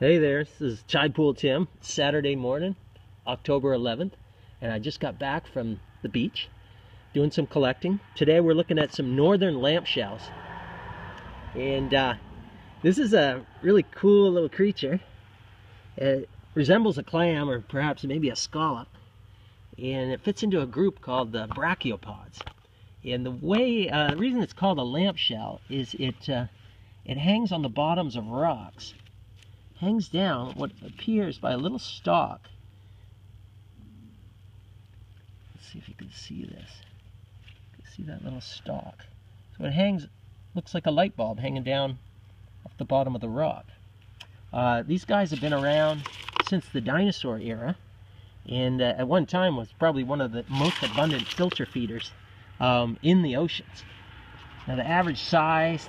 Hey there, this is Tidepool Tim. It's Saturday morning, October 11th, and I just got back from the beach doing some collecting. Today we're looking at some northern lamp shells. And uh, this is a really cool little creature. It resembles a clam or perhaps maybe a scallop. And it fits into a group called the brachiopods. And the way, uh, the reason it's called a lamp shell is it, uh, it hangs on the bottoms of rocks hangs down what appears by a little stalk. Let's see if you can see this. see that little stalk. So it hangs, looks like a light bulb hanging down off the bottom of the rock. Uh, these guys have been around since the dinosaur era, and uh, at one time was probably one of the most abundant filter feeders um, in the oceans. Now the average size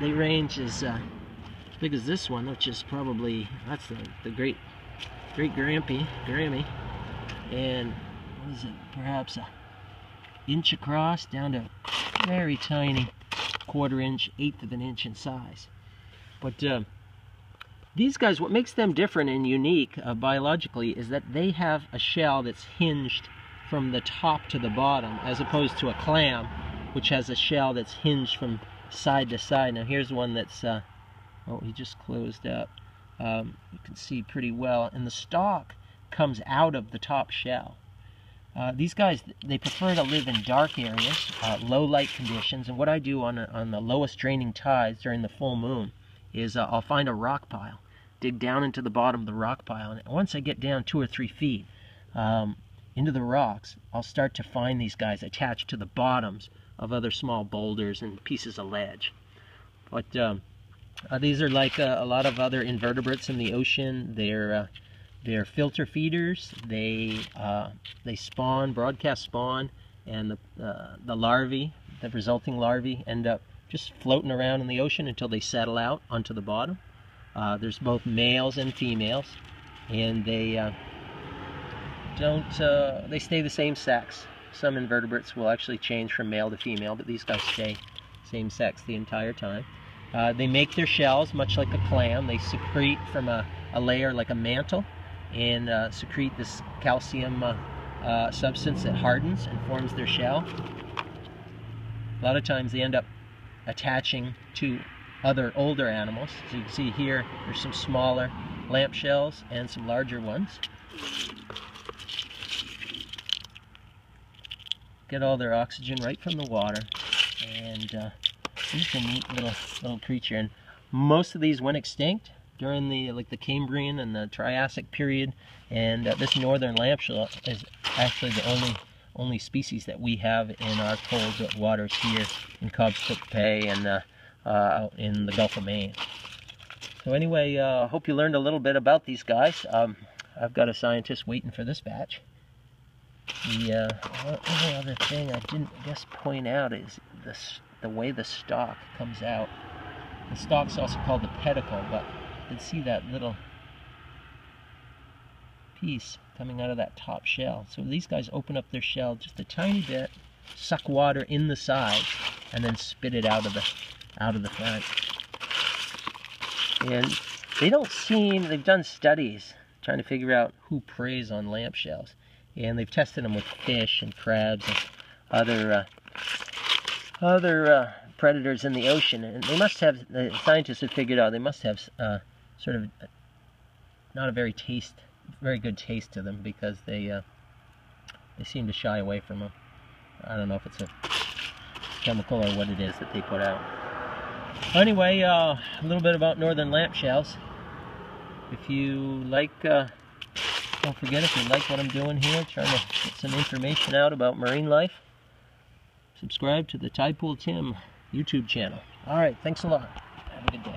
they range is uh, big as this one, which is probably, that's the, the great, great Grampy, Grammy. And what is it, perhaps a inch across down to very tiny quarter inch, eighth of an inch in size. But uh, these guys, what makes them different and unique uh, biologically is that they have a shell that's hinged from the top to the bottom, as opposed to a clam, which has a shell that's hinged from side to side. Now here's one that's uh, Oh, he just closed up. Um, you can see pretty well. And the stalk comes out of the top shell. Uh, these guys, they prefer to live in dark areas, uh, low light conditions. And what I do on, a, on the lowest draining tides during the full moon is uh, I'll find a rock pile, dig down into the bottom of the rock pile. And once I get down two or three feet um, into the rocks, I'll start to find these guys attached to the bottoms of other small boulders and pieces of ledge. But um, uh, these are like uh, a lot of other invertebrates in the ocean. They're uh, they're filter feeders. They uh, they spawn, broadcast spawn, and the uh, the larvae, the resulting larvae, end up just floating around in the ocean until they settle out onto the bottom. Uh, there's both males and females, and they don't they stay the same sex. Some invertebrates will actually change from male to female, but these guys stay same sex the entire time. Uh, they make their shells much like a clam. They secrete from a, a layer like a mantle and uh, secrete this calcium uh, uh, substance that hardens and forms their shell. A lot of times they end up attaching to other older animals. So you can see here, there's some smaller lamp shells and some larger ones. Get all their oxygen right from the water and just a neat little little creature. And most of these went extinct during the like the Cambrian and the Triassic period. And uh, this northern lampshell is actually the only only species that we have in our cold waters here in Cobscook Bay and uh, uh, out in the Gulf of Maine. So anyway, I uh, hope you learned a little bit about these guys. Um, I've got a scientist waiting for this batch. The uh, other thing I didn't guess point out is this the way the stalk comes out. The stalk's also called the pedicle, but you can see that little piece coming out of that top shell. So these guys open up their shell just a tiny bit, suck water in the sides, and then spit it out of the out of the front. And they don't seem, they've done studies trying to figure out who preys on lamp shells. And they've tested them with fish and crabs and other uh, other uh, predators in the ocean, and they must have. The scientists have figured out they must have uh, sort of not a very taste, very good taste to them because they uh, they seem to shy away from them. I don't know if it's a chemical or what it is that they put out. Anyway, uh, a little bit about northern lamp shells. If you like, uh, don't forget if you like what I'm doing here, trying to get some information out about marine life subscribe to the Tidepool Tim YouTube channel. All right, thanks a lot. Have a good day.